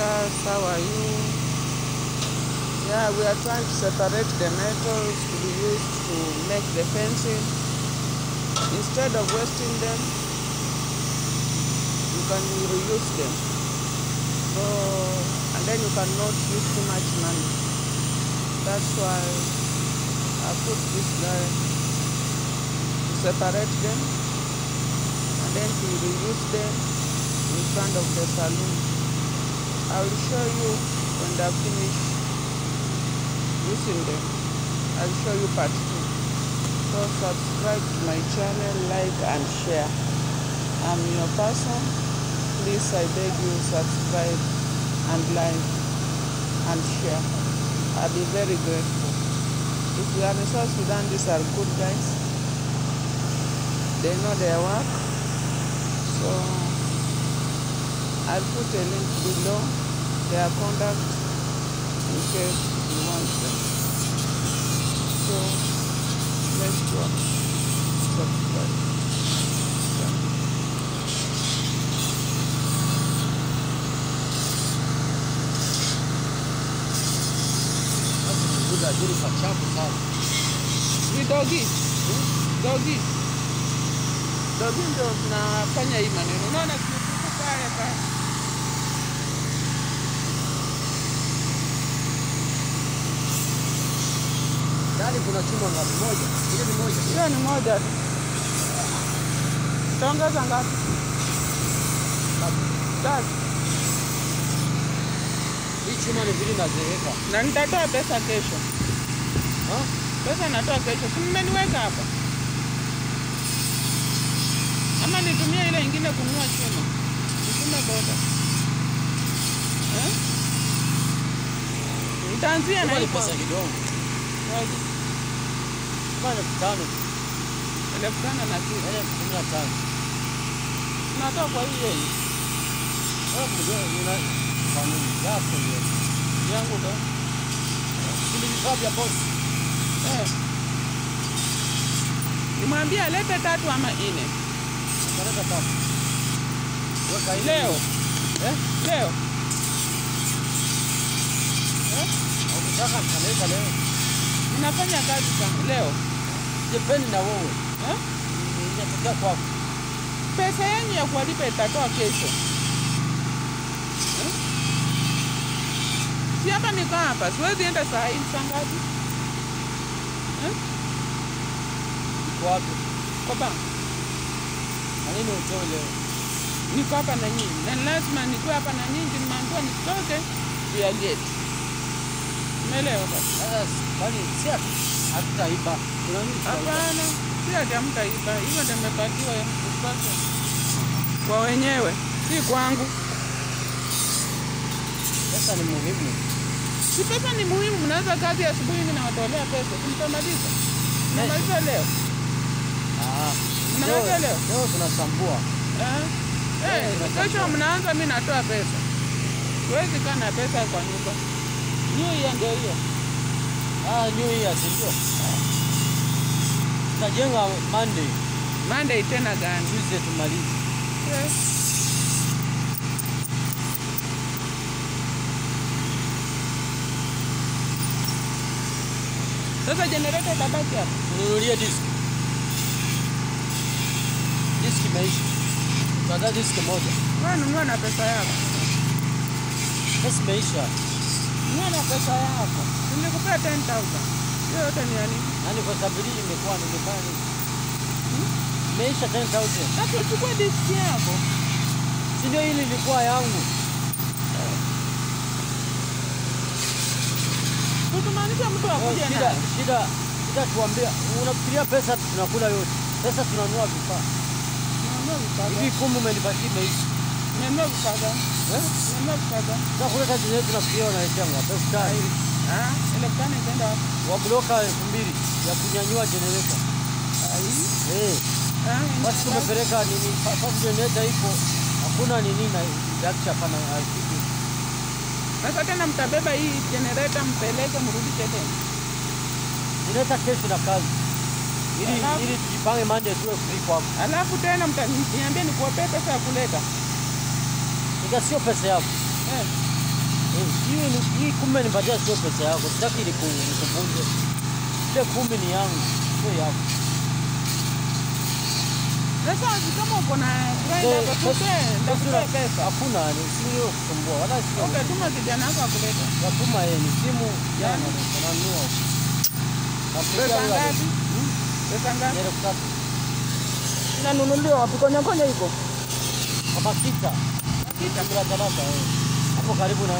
how are you? Yeah, we are trying to separate the metals to be used to make the fencing. Instead of wasting them, you can reuse them. So, and then you cannot use too much money. That's why I put this guy to separate them and then to reuse them in front of the saloon. I will show you when I finish using them. I'll show you part two. So subscribe to my channel, like and share. I'm your person. Please, I beg you, subscribe and like and share. I'll be very grateful. If you are in South Sudan, these are good guys. They know their work. So I'll put a link below their contact in case you want them. So let's go. Subscribe. Ni dogi. Dogi. Dogi ndio tunafanya hii maneno. Unaona tumetukuka haya pale. Ndani kuna chuma ngapi? Moja. Ile ni moja. Hiyo ni moja. Utaongeza ngapi? Tatu. Hii chuma ni vile nazeeka. Na nitatoa pesa kesho. Ha? Pesa natoa kesho. Si mmeniweka hapa? Ama nitumie ile ingine kununua chuma. Nitume boda. Eh? Nitaanzia na hii pesa kidogo. Elfu tano. Na elfu kumi na tano. Natoa kwa ndio. Yangu ndo. Vifaa vya bosi. Eh. Nimwambie alete tatu ama ine. Leo. Eh? Leo. Ninafanya kazi sana leo. Jepeni na wewe. Eh? Inatokea kwako. Pesa yenu ya kuwalipa itatoa kesho. Eh? Si hapa niko hapa, siwezi enda saa hii saa ngapi? Eh? Kwa wapi? Kwa bank. Na nini utoe leo? Niko hapa na nyinyi. Na lazima nikuwe hapa na nyinyi, nimeambiwa juu ya gate. Umeelewa basi? Sasa si hatu- hatutaiba. Kuna nini? Hapana, si ati hamtaiba. Hiyo ndio instruction kwa wenyewe, si kwangu. Pesa ni muhimu. Si pesa ni muhimu, mnaweza kazi asubuhi mimi nawatolea pesa, mtamaliza? Mnamaliza leo? Ah. Mnamaliza leo? Leo tunasambua. Eh? Eh, kesho mnaanza, mi natoa pesa. Siwezi kaa na pesa kwa nyumba. New year ndio hiyo. Ah, new year si ndio? Tutajenga Monday, Monday tena gani? Tuesday tumalize. Yes. Sasa generator itabaki hapo. Tununulie disk. Disk imeisha. Tunataka disk moja. Wewe nunua na pesa yako. Pesa imeisha. Nunua na pesa yako. Nilikupea 10,000. Hiyo yote ni ya nini? Yaani kwa sababu imekuwa ni nini? Meisha 10,000. Sasa uchukue disk yako. Si ndio hili lilikuwa yangu. Tutumaanisha mtu Oh, akuje shida, na. shida, shida tuambia, unafikiria pesa tunakula yote. Pesa tunanunua vifaa. Unanunua vifaa Hivi kumu umenipatia imeisha. Vifaa? Eh? Kuleta jinsi tunafikiria ngapi? Elfu tano. Ah, elfu tano itaenda wapi? Wa bloka elfu mbili ya kunyanyua generator. Ai. Eh. Ah, Basi tumepeleka nini? Sababu generator ipo. Hakuna nini na reaction pana haifiki. Sasa tena mtabeba hii generator mpeleke mrudishe tena. Generator kesho na kazi. Ili ili tujipange Monday tuwe free kwako. Alafu tena mtaniambia nikuwapee pesa ya kuleta. Nika sio pesa yako. Eh, Eh, hii hii nipatia sio pesa yako, sitaki niku- nikuvunje. Ile kumi ni yangu, sio yako. Eh. Hakuna, sio kusumbua wala sio. Okay, tuma kijana wako akulete. Watuma yeye ni simu jana nanunua. Pesa ngapi? Pesa ngapi? Elfu wapi? Konya konya iko. Kama sita. Kita. Kila talaka eh. Hapo karibu na.